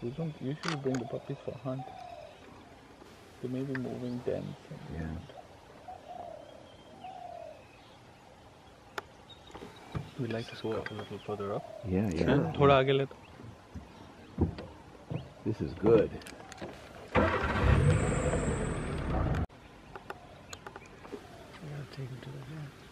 We don't usually bring the puppies for a hunt. They may be moving dens. Yeah. We like to go a little further up. Yeah, yeah. हाँ, थोड़ा आगे ले तो This is good. take him to the den.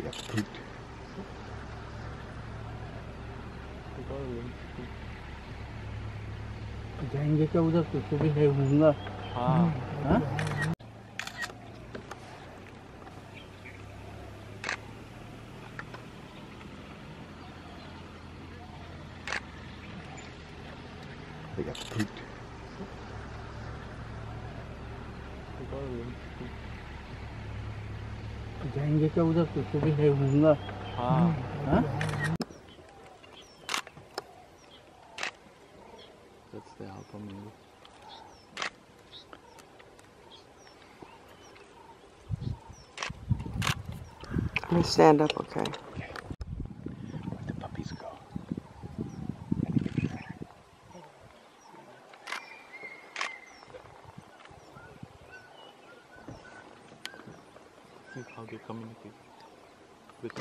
they got pooped. Dengeke uzak. Su bir havuzunda. Ha. ha? They got pooped. जाएंगे क्या उधर तो सुबह है घूमूंगा हाँ हाँ That's the alpha male. Let me stand up, okay? See how they communicate with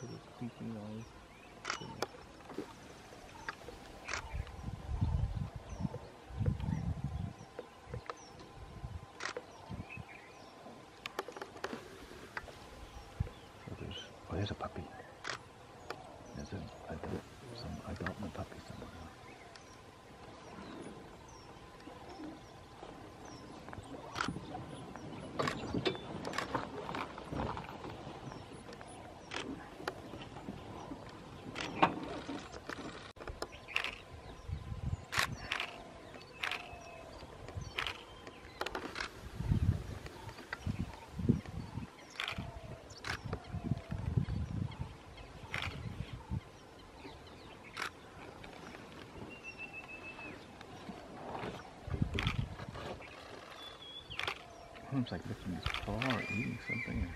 the speaking noise. Oh, there's, oh, there's a puppy. There's a adult, Them's like looking paw or eating something.